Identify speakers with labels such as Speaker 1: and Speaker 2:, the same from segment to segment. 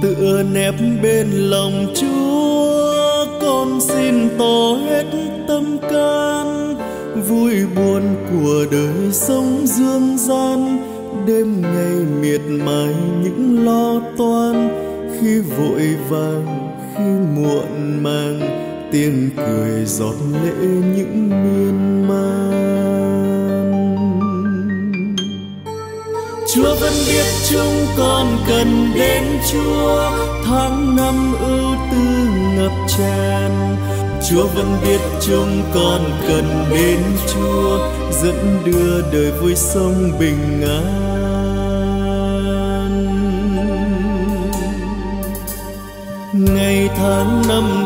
Speaker 1: tựa nép bên lòng chúa, con xin tỏ hết tâm can. Vui buồn của đời sống dương gian, đêm ngày miệt mài những lo toan. Khi vội vàng, khi muộn màng, tiếng cười giọt lệ những miên man. Chúa vẫn biết chúng con cần đến Chúa. Tháng năm ưu tư ngập tràn. Chúa vẫn biết chúng con cần đến Chúa. Dẫn đưa đời vui sống bình an. Ngày tháng năm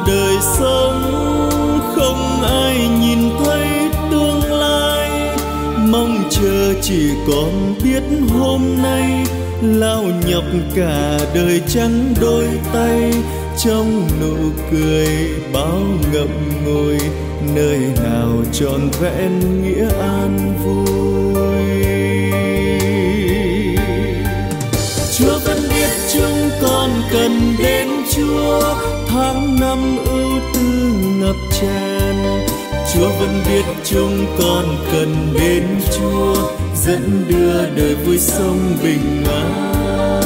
Speaker 1: chỉ còn biết hôm nay lao nhọc cả đời trắng đôi tay, trong nụ cười bao ngậm ngùi, nơi nào trọn vẹn nghĩa an vui. Chúa vẫn biết chúng con cần đến chúa, tháng năm ưu tư ngập tràn. Chúa vẫn biết chúng con cần đến chúa dẫn đưa đời vui sông bình an.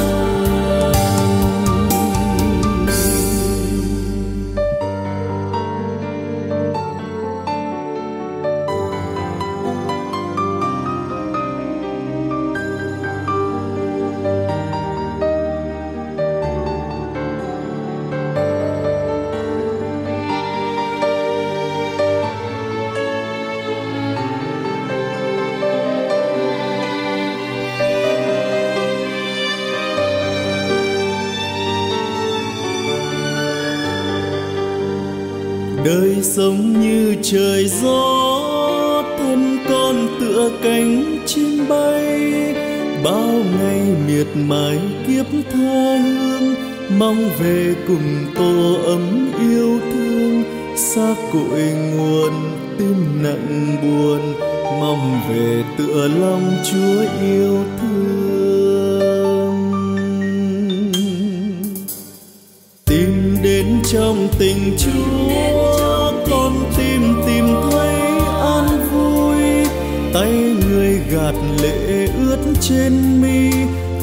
Speaker 1: Đời sống như trời gió, thân con tựa cánh chim bay. Bao ngày miệt mài kiếp tha hương, mong về cùng tô ấm yêu thương. Xa cội nguồn, tim nặng buồn, mong về tựa lòng chúa yêu thương. Tìm đến trong tình chúa tay người gạt lệ ướt trên mi,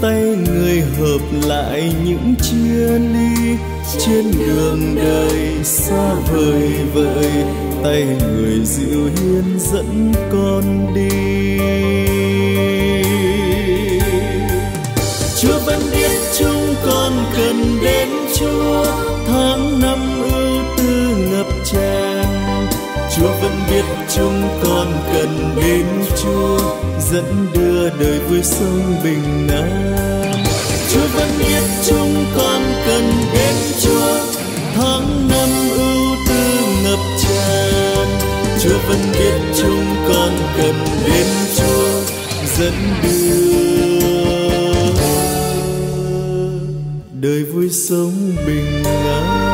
Speaker 1: tay người hợp lại những chia ly. Trên đường đời xa vời vợi tay người dịu hiền dẫn con đi. Chúng con cần đến chúa, dẫn đưa đời vui sống bình an. Chúa vẫn biết chúng con cần đến chúa tháng năm ưu tư ngập tràn. Chúa vẫn biết chúng con cần đến chúa, dẫn đưa đời vui sống bình an.